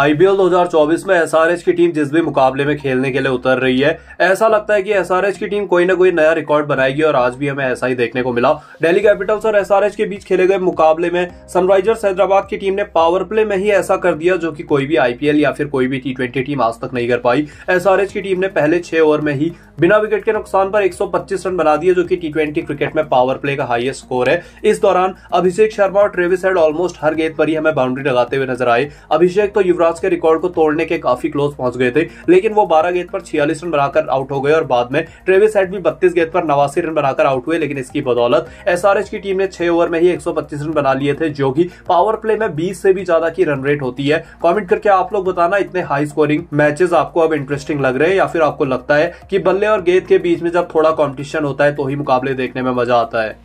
IPL 2024 में SRH की team जिस भी मुकाबले में खेलने के लिए उतर रही है। ऐसा लगता है कि एसआरएच की टीम कोई ना कोई नया रिकॉर्ड बनाएगी और आज भी हमें ऐसा ही देखने को मिला। दिल्ली कैपिटल्स और एसआरएच के बीच खेले गए मुकाबले में सनराइजर्स हैदराबाद की टीम ने पावर प्ले में ही ऐसा कर दिया जो की कोई भी आईपीएल या फिर कोई भी टी टीम आज तक नहीं कर पाई। एसआरएच की टीम ने पहले छह ओवर में ही बिना विकेट के नुकसान पर 125 रन बना दिए, जो कि टी क्रिकेट में पावर प्ले का हाईएस्ट स्कोर है। इस दौरान अभिषेक शर्मा और ट्रेविस हेड ऑलमोस्ट हर गेंद पर ही हमें बाउंड्री लगाते हुए नज़र आए। अभिषेक तो युवराज के रिकॉर्ड को तोड़ने के काफ़ी क्लोज पहुँच गए थे, लेकिन वो बारह गेंद पर छियालीस रन बनाकर आउट हो गए और बाद में ट्रेविस हेड भी बत्तीस गेंद पर नवासी रन बनाकर आउट हुए, लेकिन इसकी बदौलत एसआरएच की टीम ने छह ओवर में ही 125 रन बना लिए थे, जो कि पावर प्ले में 20 से भी ज़्यादा की रन रेट होती है। कमेंट करके आप लोग बताना, इतने हाई स्कोरिंग मैचेस आपको अब इंटरेस्टिंग लग रहे हैं या फिर आपको लगता है कि बल्ले और गेंद के बीच में जब थोड़ा कॉम्पिटिशन होता है तो ही मुकाबले देखने में मज़ा आता है।